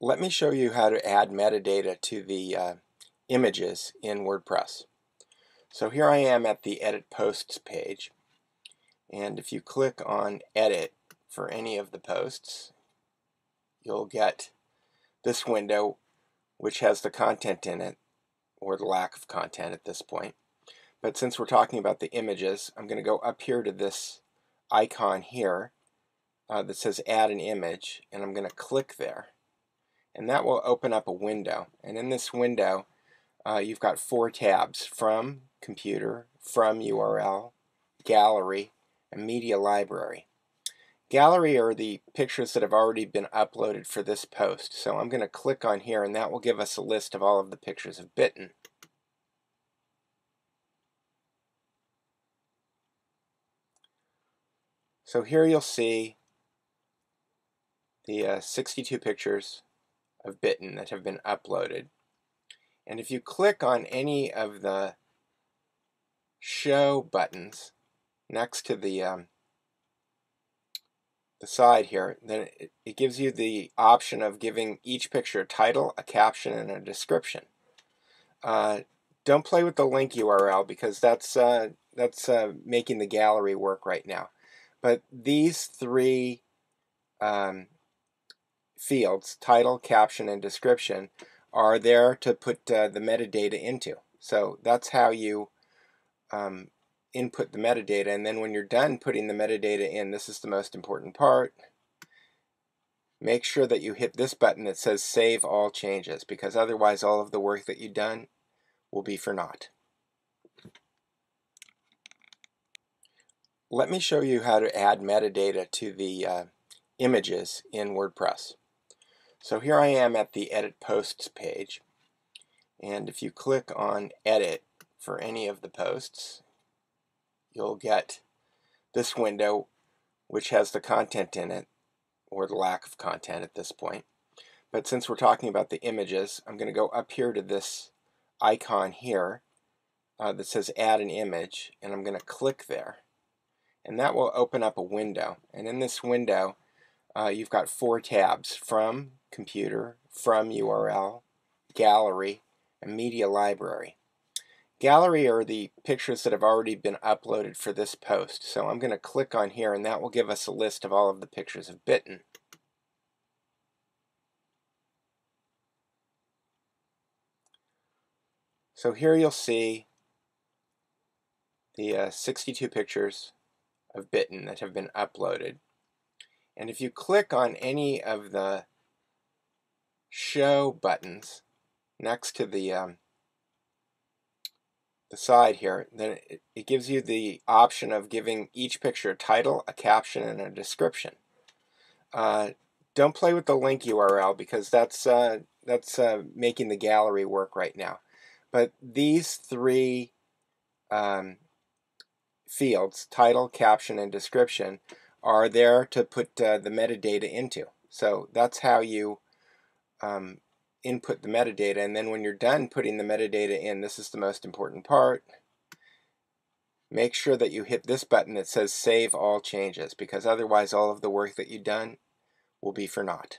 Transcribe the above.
Let me show you how to add metadata to the uh, images in WordPress. So here I am at the Edit Posts page. And if you click on Edit for any of the posts, you'll get this window which has the content in it, or the lack of content at this point. But since we're talking about the images, I'm going to go up here to this icon here uh, that says Add an Image, and I'm going to click there and that will open up a window. And in this window, uh, you've got four tabs, From, Computer, From URL, Gallery, and Media Library. Gallery are the pictures that have already been uploaded for this post. So I'm going to click on here and that will give us a list of all of the pictures of Bitten. So here you'll see the uh, 62 pictures of Bitten that have been uploaded. And if you click on any of the show buttons next to the um, the side here, then it, it gives you the option of giving each picture a title, a caption, and a description. Uh, don't play with the link URL because that's uh, that's uh, making the gallery work right now. But these three um, fields, title, caption, and description, are there to put uh, the metadata into. So that's how you um, input the metadata. And then when you're done putting the metadata in, this is the most important part, make sure that you hit this button that says Save All Changes, because otherwise all of the work that you've done will be for naught. Let me show you how to add metadata to the uh, images in WordPress. So here I am at the Edit Posts page. And if you click on Edit for any of the posts, you'll get this window which has the content in it, or the lack of content at this point. But since we're talking about the images, I'm going to go up here to this icon here uh, that says Add an Image, and I'm going to click there. And that will open up a window. And in this window, uh, you've got four tabs, From, computer, from URL, gallery, and media library. Gallery are the pictures that have already been uploaded for this post. So I'm going to click on here and that will give us a list of all of the pictures of Bitten. So here you'll see the uh, 62 pictures of Bitten that have been uploaded. And if you click on any of the show buttons next to the um, the side here, then it, it gives you the option of giving each picture a title, a caption, and a description. Uh, don't play with the link URL because that's uh, that's uh, making the gallery work right now. But these three um, fields, title, caption, and description, are there to put uh, the metadata into. So that's how you um, input the metadata and then when you're done putting the metadata in, this is the most important part, make sure that you hit this button that says Save All Changes because otherwise all of the work that you've done will be for naught.